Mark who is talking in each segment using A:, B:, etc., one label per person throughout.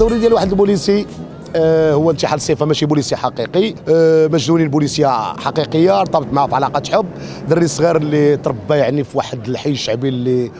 A: الدور ديالي واحد البوليسي آه هو انتحال صفه ماشي بوليسي حقيقي. آه مع جوندارمية بوليسية حقيقية ارتبط معاه في علاقة حب. دري صغير اللي تربى يعني في واحد الحي الشعبي اللي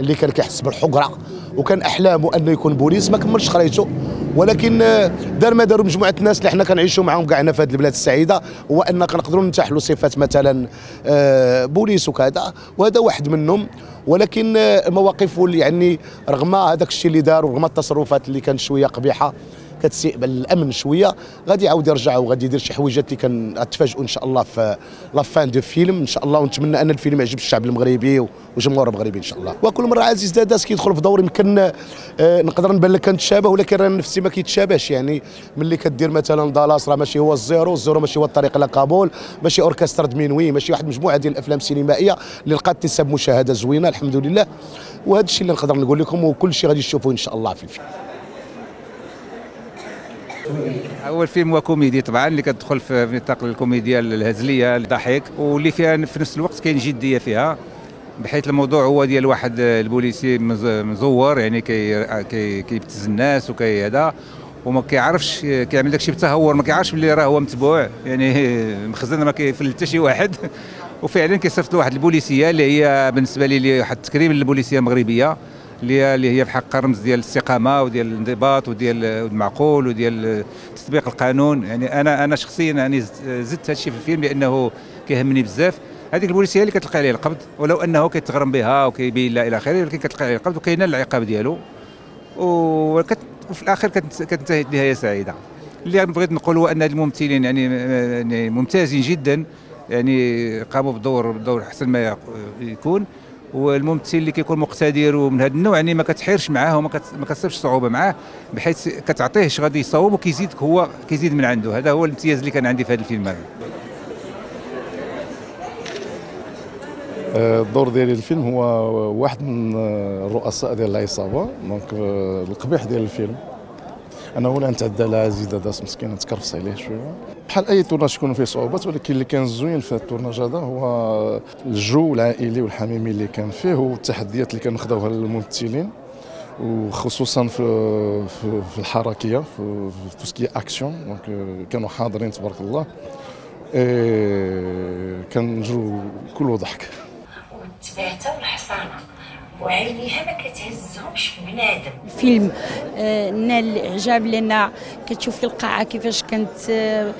A: اللي كان كيحس بالحقرة. وكان أحلامه أنه يكون بوليس ما كملش قرايته ولكن آه، دار ما داروا مجموعة الناس اللي حنا كنعيشوا معاهم كاع هنا في هذه البلاد السعيدة هو ان كنقدروا ننتحلوا صفات مثلا آه، بوليس وكذا. وهذا واحد منهم. ولكن آه، اللي يعني رغم هذاك الشيء اللي دار ورغم التصرفات اللي كانت شوية قبيحة كتسيء بالأمن شوية. غادي يعاود يرجع وغادي يدير شي حويجات اللي كان إن شاء الله في la fin du film إن شاء الله ونتمنى أن الفيلم يعجب الشعب المغربي والجمهور المغربي إن شاء الله. وكل مرة عزيز داداس كيدخل في دور يمكن آه، نقدر نبان لك كنتشابه ولكن راه نفسي ما كيتشابهش. يعني ملي كدير مثلا دالاس راه ماشي هو الزيرو الزيرو ماشي هو الطريق إلى كابول ماشي أوركسترا de minuit ماشي واحد مجموعة ديال الأفلام السينمائيه اللي لقات نسب مشاهدة زوينة الحمد لله. وهذا الشيء اللي نقدر نقول لكم وكل شيء غادي تشوفوه إن شاء الله في الفيلم.
B: أول فيلم هو كوميدي طبعا اللي كتدخل في نطاق الكوميديا الهزلية الضحك واللي فيها في نفس الوقت كاين جدية فيها بحيث الموضوع هو ديال واحد البوليسي مز- مزور يعني كي كي كيبتز الناس وكي هذا وما كيعرفش كيعمل داكشي بتهور ما كيعرفش بلي راه هو متبوع يعني مخزن ما كيفل حتى شي واحد. وفعلا كيصيفط له واحد البوليسية اللي هي بالنسبة لي واحد التكريم للبوليسية المغربية. اللي هي هي بحق رمز ديال الاستقامة وديال الانضباط وديال المعقول وديال تطبيق القانون. يعني أنا أنا شخصيا يعني زدت هذا الشيء في الفيلم لأنه كيهمني بزاف. هذيك البوليسيه اللي كتلقى عليه القبض ولو أنه كيتغرم بها وكيبين لا إلى آخره ولكن كتلقى عليه القبض وكاين العقاب ديالو. وكت وفي الآخر كت- كتنتهي بنهايه سعيدة. اللي بغيت نقول هو أن الممثلين يعني يعني ممتازين جدا. يعني قاموا بدور بدور أحسن ما يكون. والممثل اللي كيكون مقتدر ومن هذا النوع يعني ما كتحيرش معاه وما ما كتصيبش صعوبة معاه بحيث كتعطيه اش غادي يصاوب وكيزيدك هو كيزيد من عنده. هذا هو الامتياز اللي كان عندي في هذا الفيلم هذا.
C: آه، الدور ديالي الفيلم هو واحد من آه، الرؤساء ديال العصابة. donc آه، القبيح ديال الفيلم. أنا اللي نتعدى على عزيز داداس مسكين نتكرفس عليه شوية. بحال أي tournage يكون فيه صعوبات ولكن اللي كان زوين في ال tournage هذا هو الجو العائلي والحميمي اللي كان فيه والتحديات اللي كنخداوها للممثلين وخصوصا في في, في الحركية في, في tout ce qui action donc كانوا حاضرين تبارك الله. إيه، كان جو كله ضحك
D: وتبعتها والحصانه وعينيها ما كتهزهمش في بنادم.
E: الفيلم آه، نال الإعجاب لأن كتشوفي القاعة كيفاش كانت آه،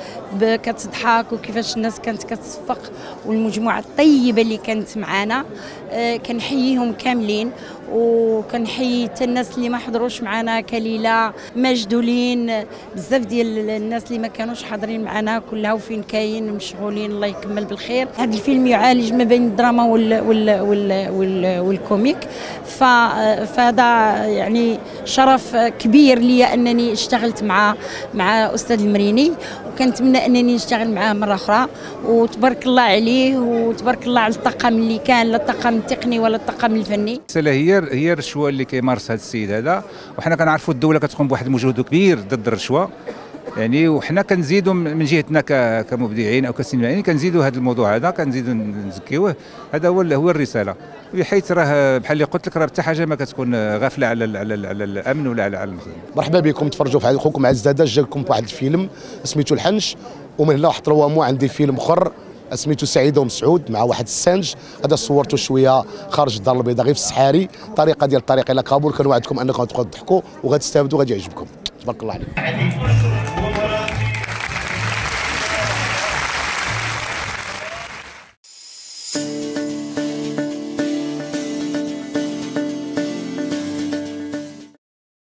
E: كتضحك وكيفاش الناس كانت كتصفق والمجموعة الطيبة اللي كانت معنا آه، كنحييهم كاملين وكنحيي حتى الناس اللي ما حضروش معنا كليلة مجدولين آه، بزاف ديال الناس اللي ما كانوش حاضرين معنا كلها وفين كاين مشغولين الله يكمل بالخير. هذا الفيلم يعالج ما بين الدراما وال وال وال وال والكوميك. ف- فهذا يعني شرف كبير لي أنني اشتغلت مع مع أستاذ المريني وكنتمنى أنني نشتغل معاه مرة أخرى. وتبارك الله عليه وتبارك الله على الطاقم اللي كان لا الطاقم التقني ولا الطاقم الفني.
B: المساله هي هي الرشوة اللي كيمارس هذا السيد هذا. وحنا كنعرفوا الدولة كتقوم بواحد المجهود كبير ضد الرشوة. يعني وحنا كنزيدوا من جهتنا كمبدعين أو كسينمائيين كنزيدوا هذا الموضوع هذا كنزيدوا نزكيوه. هذا هو هو الرسالة. بحيث راه بحال اللي قلت لك راه حتى حاجة ما كتكون غافلة على ال- على, ال- على الأمن ولا على المخزن.
A: مرحبا بكم. تفرجوا في اخوكم عز دادا. جا لكم بواحد الفيلم سميتو الحنش. ومن هنا واحد تروا مو عندي فيلم أخر سميتو سعيده ومسعود مع واحد السانج هذا صورته شوية خارج الدار البيضاء غير في السحاري طريقة ديال الطريق إلى كابول كنوعدكم أنكم تبقاو تضحكوا وغتستافدوا غادي يعجبكم. تبارك الله عليكم